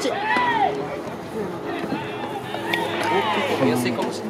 ち。見やすいかもしれない。